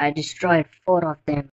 I destroyed four of them.